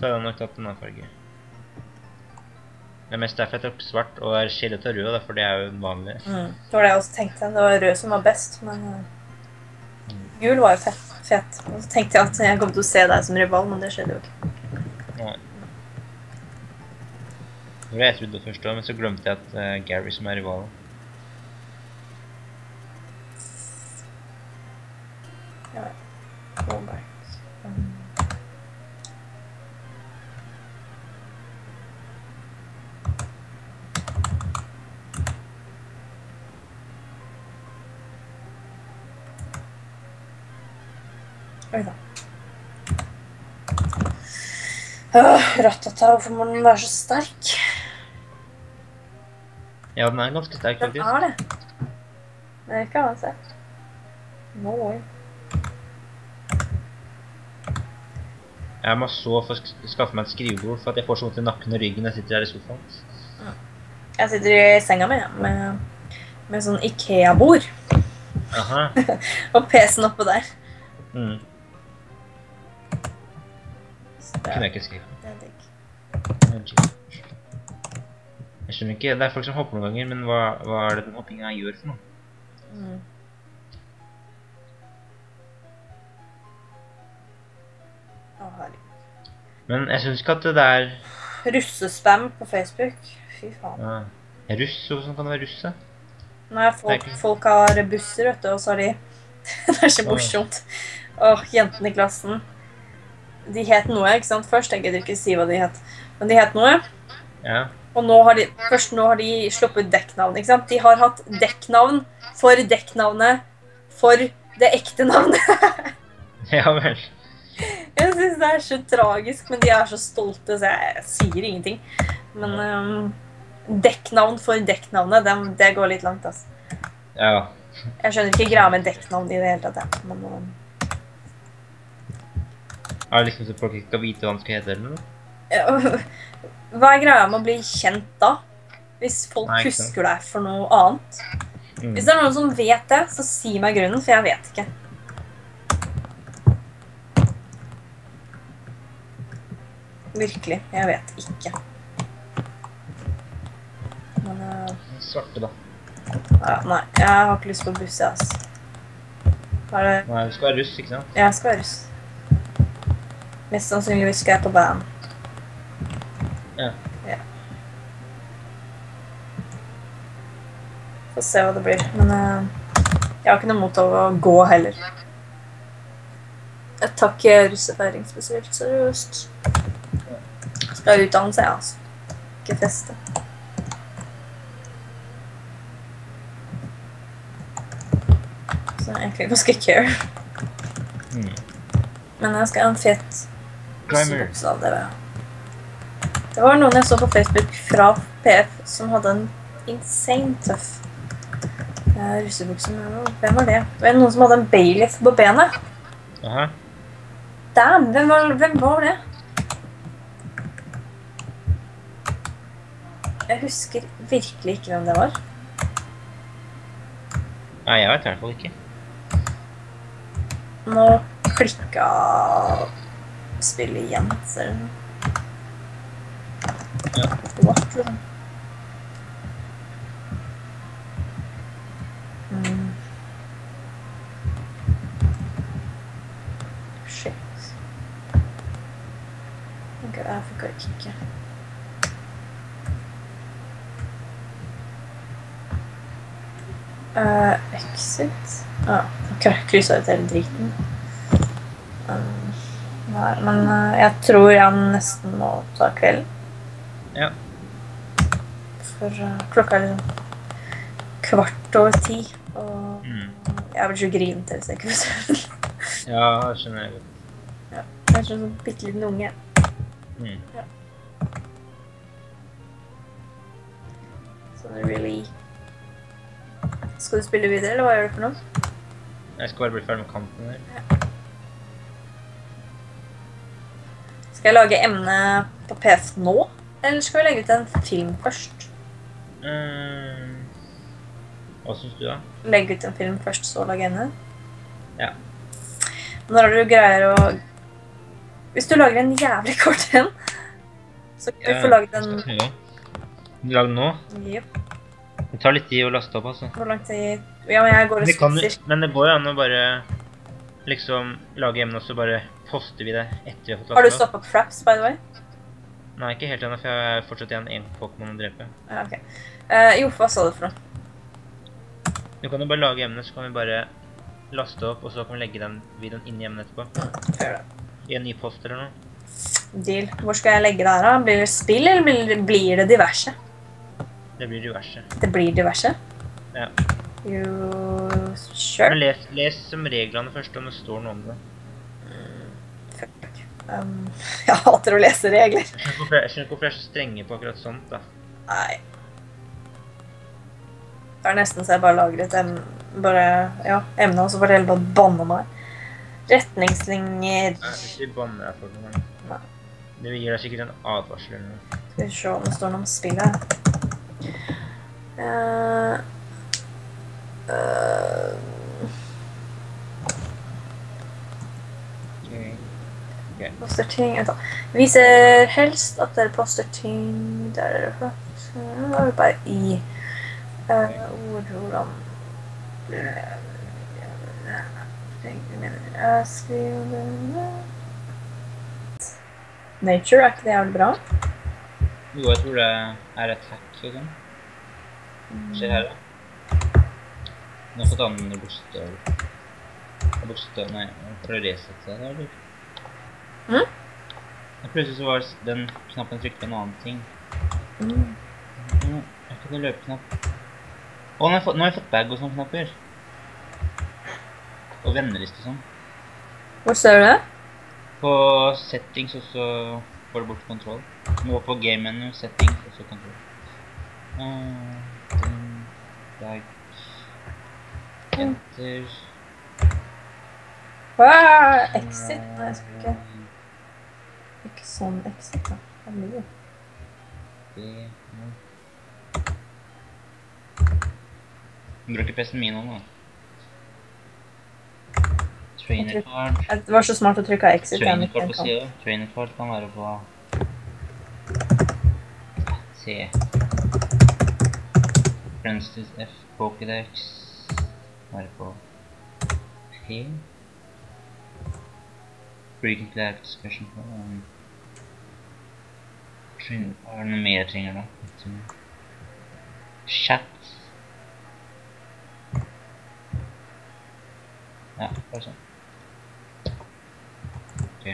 så hadde jeg nok tatt en annen farge. Det er mest derfor jeg tok svart og er skillet av rød, for det er jo vanlig. Mm. Det var det jeg også tenkte. Det var rød som var best, men uh, gul var jo fett. fet. Og så tenkte jeg at jeg kom til å se deg som rival, men det skjedde jo ikke. Nei. Det var det jeg trodde først òg, men så glemte jeg at er Gary som er rivalen. Ja. Robert. Mm. Oi da. Øh, Ratata, hvorfor må den være så sterk? Ja, den er ganske sterk, Den er det. Det er ikke avansert. No way. Jeg må så skaffe meg et skrivebord for at jeg får så vondt i nakken og ryggen når jeg sitter her i sofaen. Jeg sitter i senga mi med, med sånn Ikea-bord. Aha. Og PC-en oppå der. Mm. Så det, er digg. Jeg skjønner ikke, det er folk som hopper noen ganger, men hva, hva er det den hoppinga gjør for noe? Mm. Å, herregud. Men jeg synes ikke at det der Russespam på Facebook. Fy faen. ja. Russ, hvordan kan det være russe? Nei, folk, ikke- folk har busser, vet du, og så har de Det er så morsomt. Åh, jentene i klassen. De het noe, ikke sant? Først jeg gidder ikke si hva de het. Men de het noe. Ja. Og nå har de, først nå har de sluppet dekknavn. ikke sant? De har hatt dekknavn for dekknavnet for det ekte navnet. Ja vel. Jeg syns det er så tragisk, men de er så stolte, så jeg, sier ingenting. Men um, dekknavn for dekknavnet, det, det går litt langt, altså. Ja. Jeg skjønner ikke greia med dekknavn i det hele tatt. Men um, Er det liksom så folk ikke skal vite hva han skal hete eller noe? Hva er greia med å bli kjent da? Hvis folk Nei, husker deg for noe annet? Mm. Hvis det er noen som vet det, så si meg grunnen, for jeg vet ikke. Virkelig. Jeg vet ikke. Men uh, Svarte, da. ja, Nei, jeg har ikke lyst på buss, jeg, altså. Er det? Nei, du skal være russ, ikke sant? Jeg skal være russ. Mest sannsynligvis skal jeg på banen. Ja. Ja. Får se hva det blir. Men uh, jeg har ikke noe mot å gå heller. Jeg tar ikke russefeiring spesielt seriøst. Skal utdanne seg, altså. Ikke feste. Så jeg er egentlig ganske care. Mm. Men jeg skal ha en fet Grimer. det. Var noen jeg så på Facebook fra PF som hadde en insane tøff eh, russebukse. Hvem var det? Det var noen som hadde en bailiff på benet. Aha. Damn, hvem var, hvem var det? Jeg husker virkelig ikke hvem det var. Nei, jeg vet i hvert fall ikke. Nå klikka ser du. Ja. What, liksom? Mm. Shit. Ok, jeg fikk ikke. Uh, exit? Ja, ok, kryssa ut hele driten. Nei, men uh, jeg tror jeg nesten må ta kvelden. Ja. For uh, klokka er liksom kvart over ti. Og Mm. jeg blir så grinete hvis jeg ikke får søvn. Ja, jeg skjønner jeg godt. Jeg er sånn bitte liten unge. Mm. Ja. er really Skal du spille videre, eller hva gjør du for noe? Jeg skal bare bli ferdig med kanten her. Skal jeg lage emne på PF nå? Eller skal vi legge ut en film først? Mm. Hva syns du, da? Legge ut en film først, så lage emne? Ja. Når har du greier å Hvis du lager en jævlig kort en, så kan du få laget en. Lag den nå. Yep. Det tar litt tid å laste opp, altså. Hvor lang tid Ja, men jeg går og spiser. men det går jo an å bare liksom lage emnet, og så bare poster vi det etter vi har fått Har du stoppet Fraps, by the way? Nei, ikke helt ennå, for jeg har fortsatt igjen én Pokémon å drepe. Ja, ok. Uh, jo, hva sa du for noe? Du kan jo bare lage emnet, så kan vi bare laste opp, og så kan vi legge den videoen inn i emnet etterpå. Får det. I en ny post eller noe. Deal. Hvor skal jeg legge det her, da? Blir det spill, eller blir det diverse? Det blir diverse. Det blir diverse? Ja. Jo Men les, les som reglene først, om det står noe om det. Fuck. Um, jeg hater å lese regler. Jeg skjønner ikke hvorfor jeg, er så strenge på akkurat sånt, da. Nei. Det er nesten så jeg bare lager et em bare, ja, emne, og så får det hele bare banne meg. Retningslinjer Nei, ikke banne deg for noe. Nei. det gir deg sikkert en advarsel eller noe. Skal vi se om det står noe om spillet. Eh, eh, Ok. poster ting Vent, da. Viser helst at dere poster ting der dere faktisk Da er det bare i uh, ord skriver Nature, er ikke det jævlig bra? Jo, jeg tror det er et hack og sånn. Her, da. Nå har jeg fått andre bokstav. Bokstav, nei, for å resette seg, eller? Mm? Plutselig så var den knappen trykket på en annen ting. Mm. Nå jeg det løpeknapp. Å, nå har jeg fått, har jeg fått bag og sånne knapper. Og venneliste og sånn. Hvor ser du det? På settings og så går det bort til kontroll. Du må på game menu, settings og så kontroll. Uh, bag. Enter. Ah, exit? Nei, jeg skal ikke Ikke sånn exit, da. Hallo. B, no. Du bruker PC-en min nå, da. Trainer card. Det var så smart å trykke exit. jeg Trainer card på sida. Trainer card kan være på C. Friendstis F. Pokédex. Være på P. Frequent Life Discussion på um, Trainer Er det noe mer jeg trenger da? Chat. Ja, bare sånn. Ok.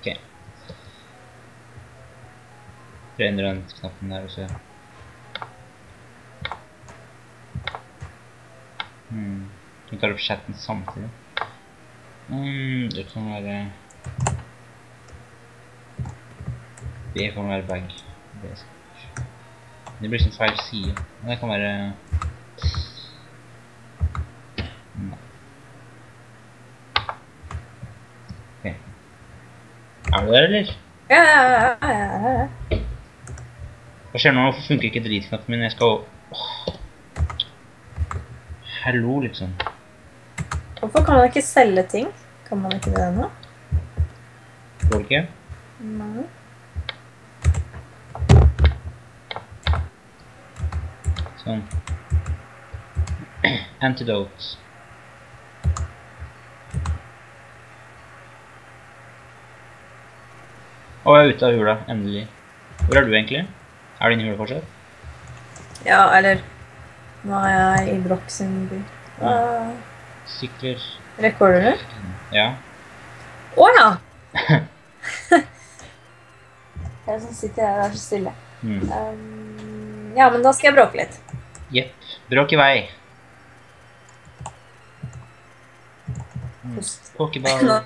Ok. Den knappen der og så Hmm. Vi tar opp chatten samtidig. Hmm, det kan være Det kan være bag. Det blir sånn feil side. Men det kan være. Er du der, eller? Ja, ja, ja, ja, ja. Hva skjer nå? Hvorfor funker ikke dritknappen min? Jeg skal Åh. Hallo, liksom. Hvorfor kan man ikke selge ting? Kan man ikke det nå? Går det ikke? Nei. Sånn. Antidote. Å, jeg er ute av hula. Endelig. Hvor er du egentlig? Er du inne i hulet fortsatt? Ja, eller Nå er jeg i Broch sin by. Ja. Sykler. Rekorder du? Ja. Å ja! jeg som sitter her er så stille. Mm. Um, ja, men da skal jeg bråke litt. Jepp. Bråk i vei. Pokéball. Nå.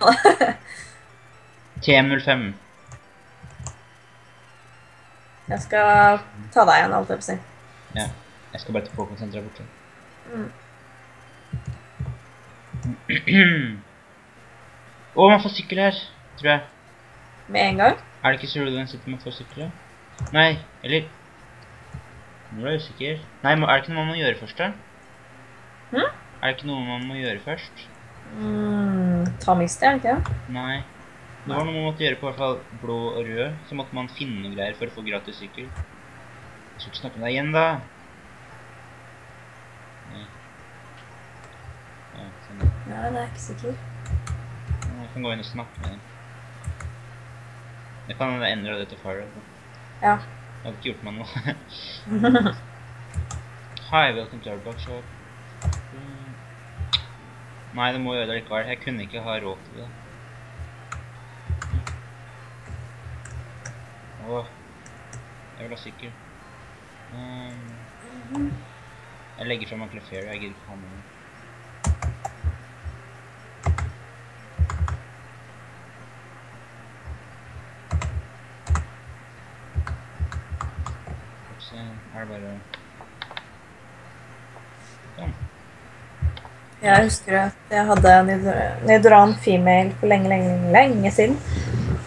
TM05. Jeg skal ta deg igjen, alt jeg får si. Ja. Jeg skal bare til Pokémon-senteret borte. Mm. Å, man får sykkel her, tror jeg. Med en gang. Er det ikke Cerulean City man får sykle? Nei, eller Nå er jeg usikker. Nei, er det ikke noe man må gjøre først, da? Hm? Er det ikke noe man må gjøre først? Mm, ta mist, er det ikke det? Nei. Det var noe man måtte gjøre på hvert fall blå og rød. Så måtte man finne noe greier for å få gratis sykkel. Jeg skal ikke snakke med deg igjen, da. Nei. Ja, sånn. Nei, det er jeg ikke sikker. Jeg kan gå inn og snakke med dem. Det kan jeg endrer det til Fire. Ja. Jeg hadde ikke gjort meg noe. Hi, welcome to our bookshop. Mm. Nei, det må gjøre det likevel. Jeg kunne ikke ha råd til det. Åh, jeg vil ha sykkel. Um, jeg legger fra meg Clefairy, jeg gidder ikke ha med den. Er det bare Sånn. Jeg husker at jeg hadde Nidor- Nidoran female for lenge, lenge, lenge siden.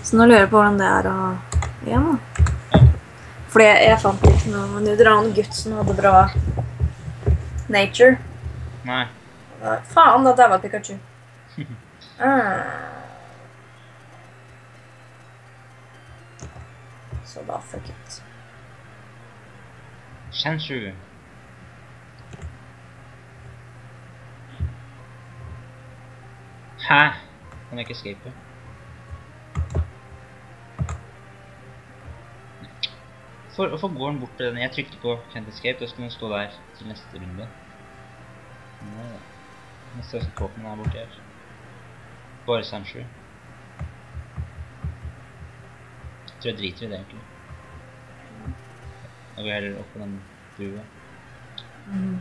Så nå lurer jeg på hvordan det er å igjen, da. Fordi jeg, jeg fant ikke noe Nidoran gutt som hadde bra nature. Nei. Nei, Faen, da daua Pikachu. Ah. Så da fuck it. Shenshu. Hæ? Kan jeg ikke escape? Hvorfor går den bort til den? Jeg trykte på Can't Escape, da skulle den stå der til neste runde. Nei. Den største kåpen er borti her. Bare Sanshu. Jeg tror jeg driter i det, egentlig. Jeg går heller opp på den brua. Mm. Mm.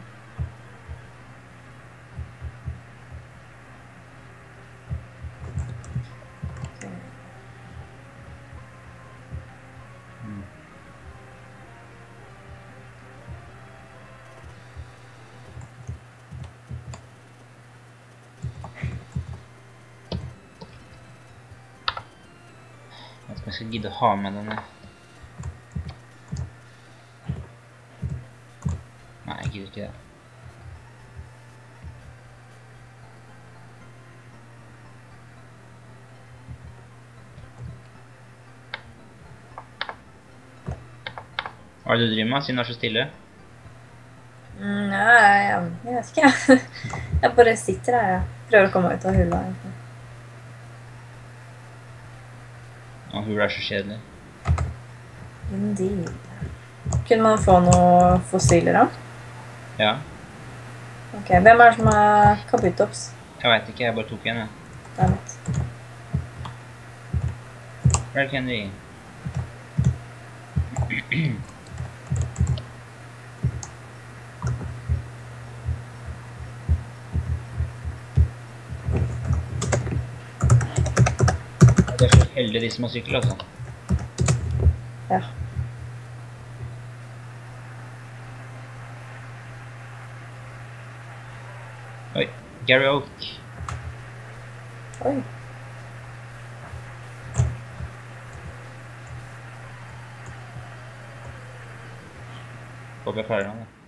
Jeg skal gidde å ha med denne. Nei, jeg gidder ikke det. Hva er det du driver med, siden du er så stille? Nei, jeg, jeg vet ikke. Jeg bare sitter her, jeg. Prøver å komme ut av hullet. Egentlig. hun er så kjedelig. Indeed. Kunne man få noe fossiler da? Ja, Ok, Hvem er det som er kabutops? jeg vet ikke, jeg bare tok en, jeg. Det er mitt. Where can Det er så heldig de som har sykkel, altså. Ja. Oi, Gary Oak. Oi. Håper jeg klarer han, da.